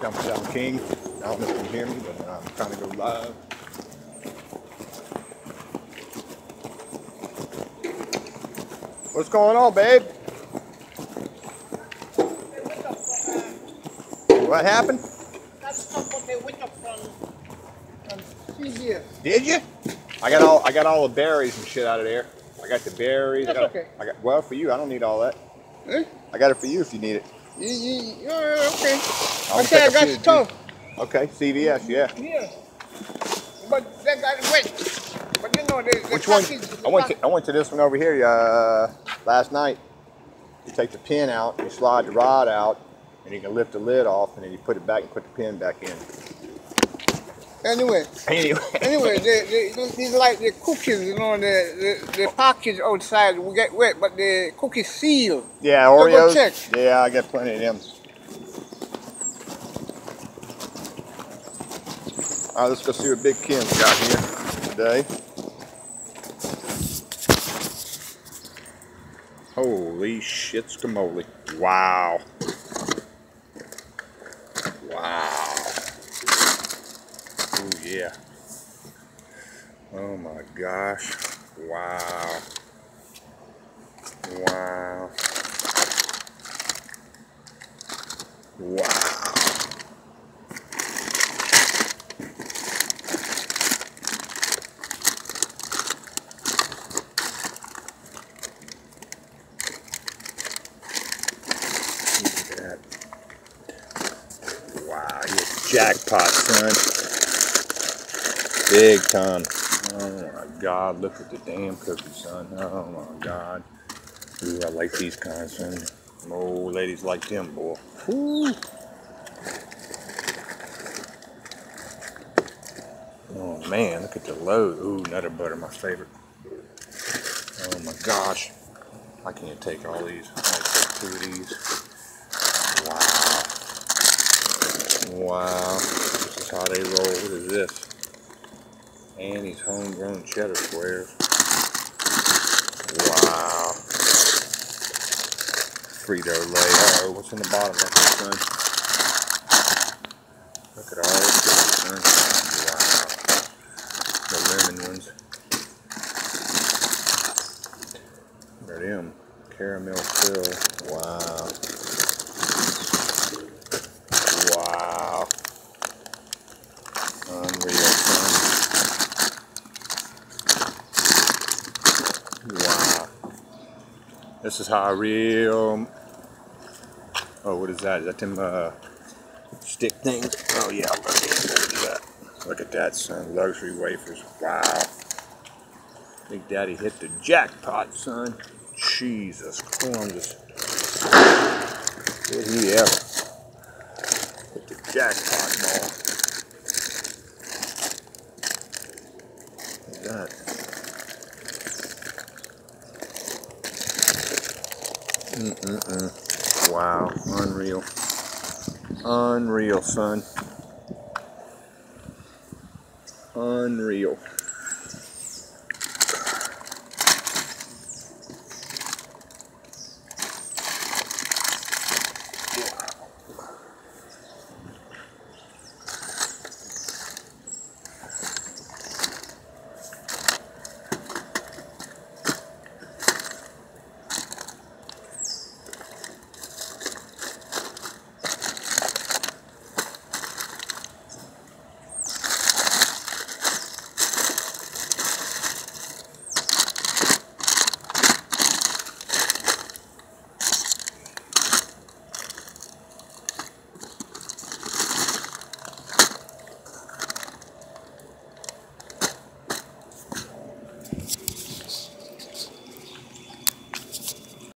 Jump Down King. I don't know if you can hear me, but I'm trying to go live. What's going on, babe? What happened? That's not what they went up from, from CVS. Did you? I got all I got all the berries and shit out of there. I got the berries. I got, okay. I got well for you. I don't need all that. Eh? I got it for you if you need it. You, you, yeah, okay. I I got few, stuff. Okay, CVS, yeah. Yeah. But they got wet. But you know, the, the Which one? I went to I went to this one over here uh, last night. You take the pin out, you slide the rod out, and you can lift the lid off, and then you put it back and put the pin back in. Anyway, Anyway. anyway, the, the, these like the cookies, you know, the, the, the package outside will get wet, but the cookies seal. Yeah, Oreos. check. Yeah, I got plenty of them. All right, let's go see what Big Kim's got here today. Holy shit, scamoli. Wow. Oh, yeah. Oh my gosh. Wow. Wow. Wow. Jackpot, son. Big time. Oh my god, look at the damn cookie, son. Oh my god. Ooh, I like these kinds, son. Oh, ladies like them, boy. Whew. Oh man, look at the load. Ooh, nutter butter, my favorite. Oh my gosh. I can't take all these. I take two of these. Wow. Wow. This is how they roll. What is this? Annie's homegrown cheddar squares. Wow. Frito Lay. Oh, what's in the bottom? Look at son. Look at all this, son. Wow. The lemon ones. Look at them. Caramel fill. Wow. Unreal, son. Wow. This is how a real. Oh, what is that? Is that them uh, stick things? Oh yeah, look at that. Look at that, son. Luxury wafers. Wow. Big Daddy hit the jackpot, son. Jesus Columbus. Did he ever hit the jackpot ball? Look at that. Mm-mm-mm. Wow, unreal. Unreal, son. Unreal.